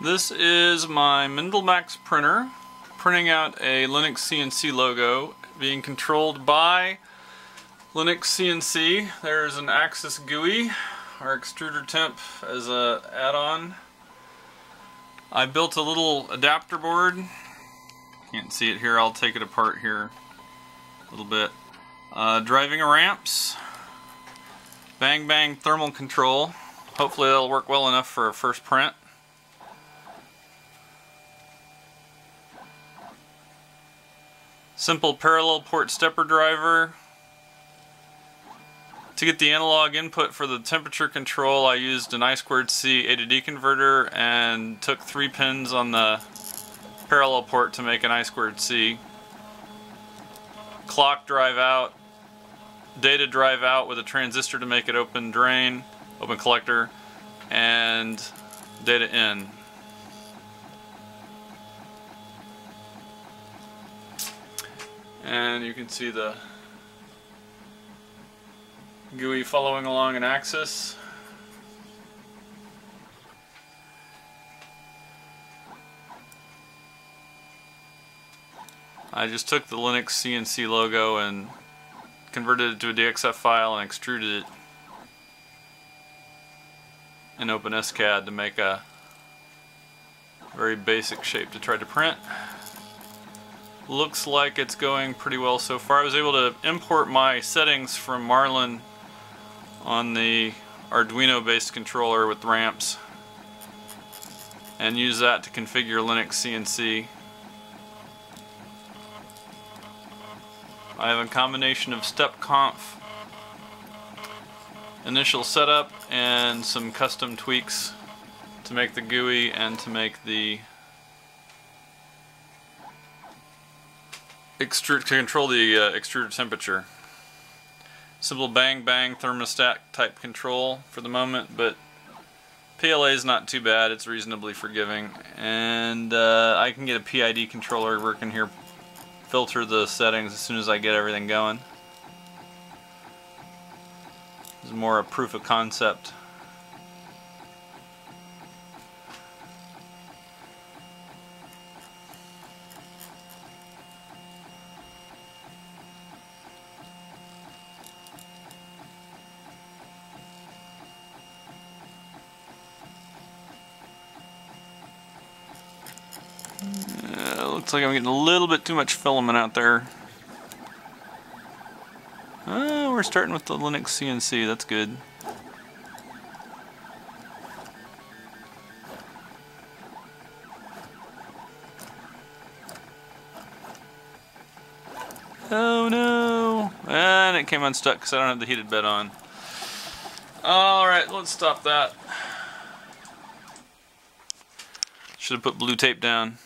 This is my MendelMax printer printing out a Linux CNC logo being controlled by Linux CNC. There's an Axis GUI, our extruder temp as a add-on. I built a little adapter board. Can't see it here, I'll take it apart here a little bit. Uh, driving ramps, bang bang thermal control. Hopefully that'll work well enough for a first print. Simple parallel port stepper driver. To get the analog input for the temperature control, I used an I squared C A to D converter and took three pins on the parallel port to make an I squared C. Clock drive out, data drive out with a transistor to make it open drain, open collector, and data in. And you can see the GUI following along an axis. I just took the Linux CNC logo and converted it to a DXF file and extruded it in OpenSCAD to make a very basic shape to try to print looks like it's going pretty well so far. I was able to import my settings from Marlin on the Arduino based controller with ramps and use that to configure Linux CNC. I have a combination of stepconf, initial setup, and some custom tweaks to make the GUI and to make the extrude to control the uh, extruder temperature. Simple bang bang thermostat type control for the moment, but PLA is not too bad. It's reasonably forgiving, and uh, I can get a PID controller working here. Filter the settings as soon as I get everything going. This is more a proof of concept Uh, looks like I'm getting a little bit too much filament out there. Uh, we're starting with the Linux CNC, that's good. Oh no! And it came unstuck because I don't have the heated bed on. Alright, let's stop that. Should have put blue tape down.